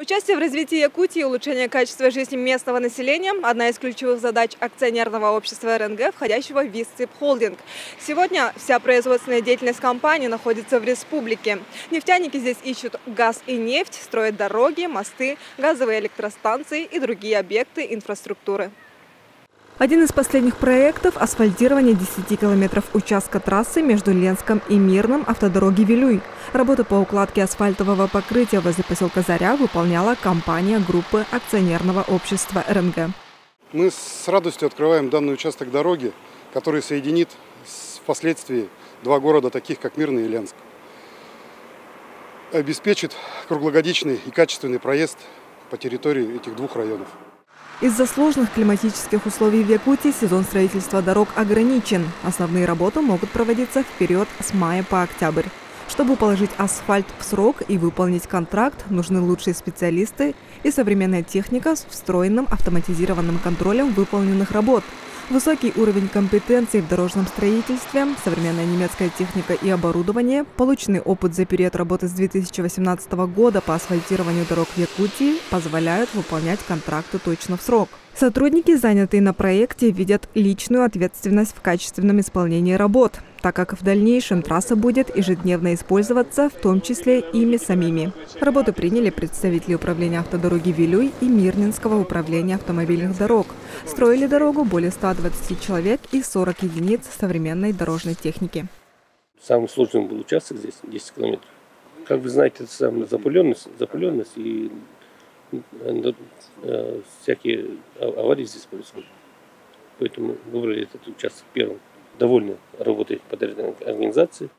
Участие в развитии Якутии и улучшение качества жизни местного населения – одна из ключевых задач акционерного общества РНГ, входящего в ВИСЦИП Холдинг. Сегодня вся производственная деятельность компании находится в республике. Нефтяники здесь ищут газ и нефть, строят дороги, мосты, газовые электростанции и другие объекты инфраструктуры. Один из последних проектов – асфальтирование 10 километров участка трассы между Ленском и Мирным автодороги Вилюй. Работы по укладке асфальтового покрытия возле поселка Заря выполняла компания группы акционерного общества РНГ. Мы с радостью открываем данный участок дороги, который соединит впоследствии два города, таких как Мирный и Ленск. Обеспечит круглогодичный и качественный проезд по территории этих двух районов. Из-за сложных климатических условий в Якутии сезон строительства дорог ограничен. Основные работы могут проводиться в период с мая по октябрь. Чтобы положить асфальт в срок и выполнить контракт, нужны лучшие специалисты и современная техника с встроенным автоматизированным контролем выполненных работ – Высокий уровень компетенции в дорожном строительстве, современная немецкая техника и оборудование, полученный опыт за период работы с 2018 года по асфальтированию дорог в Якутии позволяют выполнять контракты точно в срок. Сотрудники, занятые на проекте, видят личную ответственность в качественном исполнении работ, так как в дальнейшем трасса будет ежедневно использоваться, в том числе ими самими. Работу приняли представители управления автодороги Вилюй и Мирнинского управления автомобильных дорог. Строили дорогу более 120 человек и 40 единиц современной дорожной техники. Самый сложный был участок здесь, 10 километров. Как вы знаете, это самая запыленность, запыленность и э, э, всякие аварии здесь происходят. Поэтому выбрали этот участок первым. Довольны работой подрядной организации.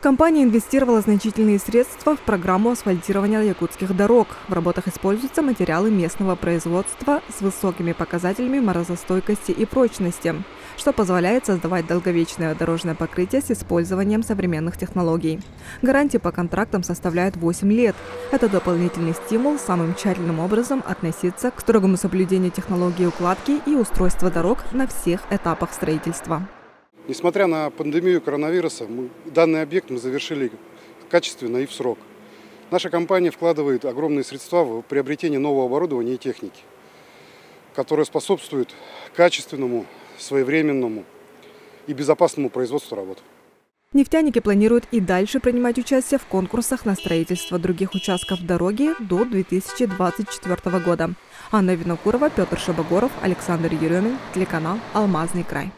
Компания инвестировала значительные средства в программу асфальтирования якутских дорог. В работах используются материалы местного производства с высокими показателями морозостойкости и прочности, что позволяет создавать долговечное дорожное покрытие с использованием современных технологий. Гарантии по контрактам составляют 8 лет. Это дополнительный стимул самым тщательным образом относиться к строгому соблюдению технологии укладки и устройства дорог на всех этапах строительства. Несмотря на пандемию коронавируса, мы, данный объект мы завершили качественно и в срок. Наша компания вкладывает огромные средства в приобретение нового оборудования и техники, которое способствует качественному, своевременному и безопасному производству работ. Нефтяники планируют и дальше принимать участие в конкурсах на строительство других участков дороги до 2024 года. Анна Винокурова, Петр Шабагоров, Александр Еремин, телеканал «Алмазный край».